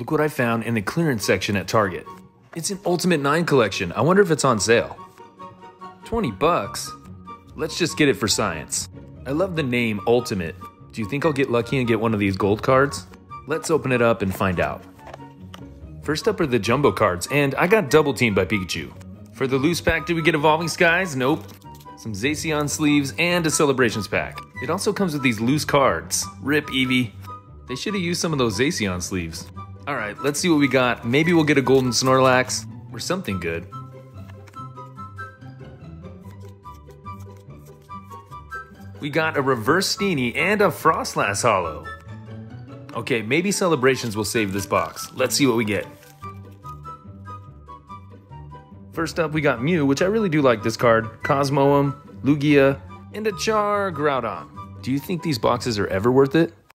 Look what I found in the clearance section at Target. It's an Ultimate 9 collection. I wonder if it's on sale. 20 bucks? Let's just get it for science. I love the name Ultimate. Do you think I'll get lucky and get one of these gold cards? Let's open it up and find out. First up are the jumbo cards, and I got double teamed by Pikachu. For the loose pack, did we get Evolving Skies? Nope. Some Zacian sleeves and a Celebrations pack. It also comes with these loose cards. Rip Eevee. They should have used some of those Zacian sleeves. Alright, let's see what we got. Maybe we'll get a golden Snorlax or something good. We got a reverse Steenee and a Froslass Holo. Okay, maybe Celebrations will save this box. Let's see what we get. First up, we got Mew, which I really do like this card, Cosmoem, Lugia, and a Char Groudon. Do you think these boxes are ever worth it?